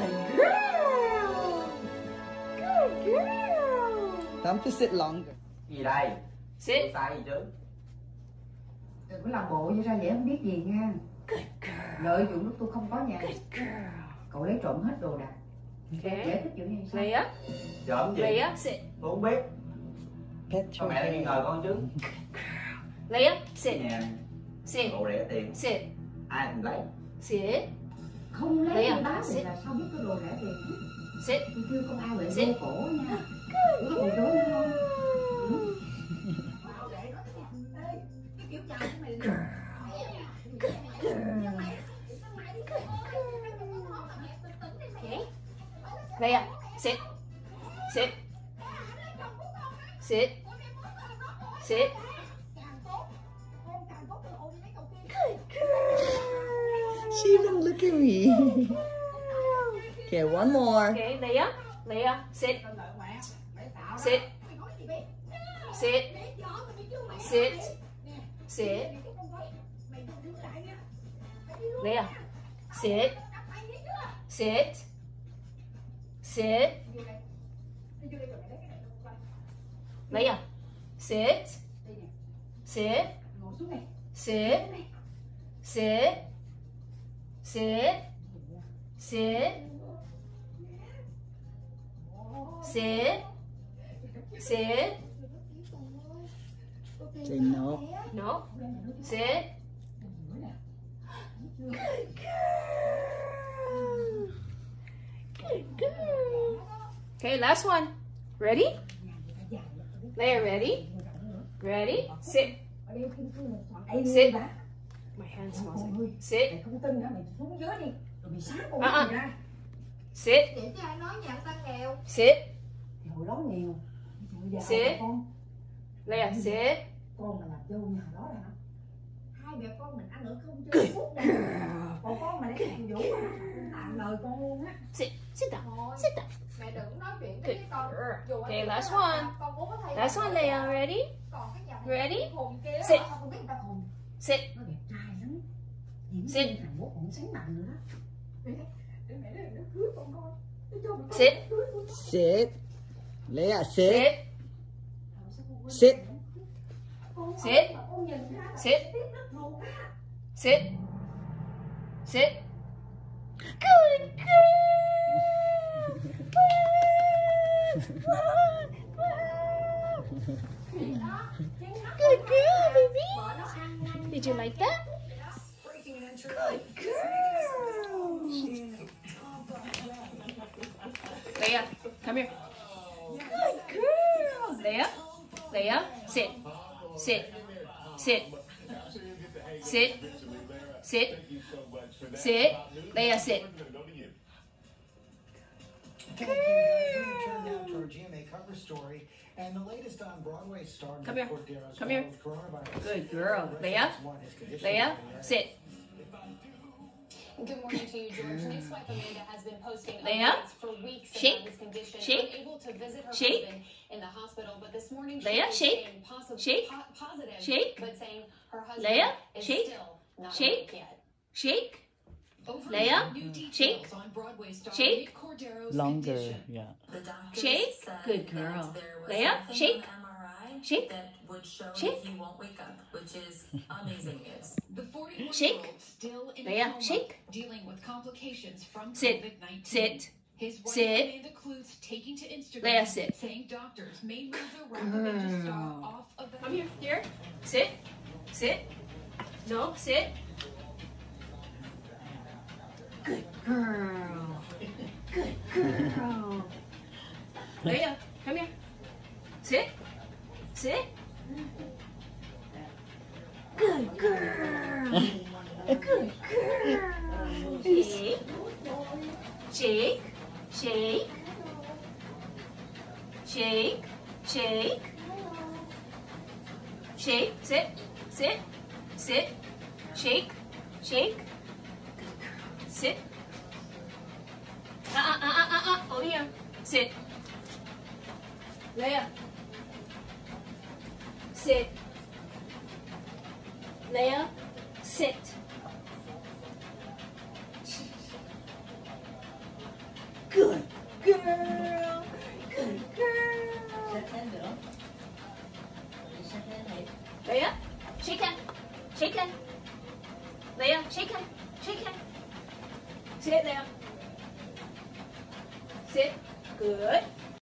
Good girl. Good girl. Time to sit longer. Gì đây? Sit. tay gì chứ? đừng có làm bộ như ra vẻ không biết gì nha Good girl. lợi dụng lúc tôi không có nhà Good girl. cậu lấy trộm hết đồ đạc Okay. giải thích chuyện này sao Leia. Trộm gì? Leia, sit. Tôi không biết. Pet Sao mẹ lại nghi ngờ con chứ? Leia, sit. Nhà Sit. đồ rẻ tiền. Sit. Ai cũng lấy. Sit không lấy cái đá thì là sao biết cái đồ rẻ tiền Xịt Tôi kêu công an lại vô cổ nha. Ủa còn trốn không? Đây à, xịt Xịt Xịt Xịt She even look at me. okay, one more. Okay, Leia. Leia, sit. Sit. Sit. Sit. Sit. Leia. Sit. Sit. Sit. Leia. Sit. Sit. ngồi xuống này Sit. Sit. Sit. Sit. Sit. Sit. Say no. No. Sit. Good girl. Good girl. Okay, last one. Ready? Leia, ready? Ready? Sit. Sit. My hand smells like. Sit. mày không tin hả mày xuống dưới đi rồi mày xá con À, à. ra Sit. vậy chứ ai nói nhà ta nghèo Sit. thì hồi đó nghèo giờ ai con Leia, sit. con mà làm dâu nhà đó là hả hai mẹ con mình ăn ở không chơi phút này còn con mà để thằng vũ tạm lời con luôn á Sit. Sit down. thôi Sit down. mẹ đừng nói chuyện với con. Dù Okay, anh last one. con muốn có thay Last one, Leia. Ready? còn cái nhà Ready? hồn kia Xin. Sit Sit Lea sit Sit Sit Sit Sit Sit Good girl Good girl baby Did you like that? Good girl. Leia, come here. Good girl. Leia, Leia, sit, sit, sit, sit, sit, sit. Leia, sit. Thank you. Turn now to our GMA cover story and the latest on Broadway star Come here. Come here. Good girl. Leia, want his condition Leia, sit. Good morning to you, George. News wife Amanda has been posting Leia, updates for weeks shake, about his condition, shake, unable to visit her shake. husband in the hospital. But this morning, Leia, she is shake, saying possi- shake, po- positive, shake. but saying her husband Leia, is shake, still not shake. awake yet. Shake, Over Leia, shake, on Broadway star shake. Nick Longer. condition. Yeah. The Shake. Good girl. there was Leia, shake. On the MRI Shake. that would show Shake. that he won't wake up, which is amazing news. The 41 Shake. still in a Leia, coma, shake. dealing with complications from Sit. COVID-19. sit. His wife Sit. Amanda Kloots taking to Instagram Leia, sit. saying doctors may move the recommended star off of the Come here, here. Sit, sit. No, sit. Good girl. Good girl. Leia, come here. Sit, sit. Good girl. Good girl. Shake, shake, shake, shake, shake, shake, sit, sit, sit, shake, shake, sit. Uh uh uh uh uh. Over here. Sit. Leia. Sit. Leia. Sit. Good girl. Good girl. Shake hand được không? Shake hand này. Leia, shake hand. Shake hand. Leia, shake hand. Shake hand. Sit, Leia. Sit. Good.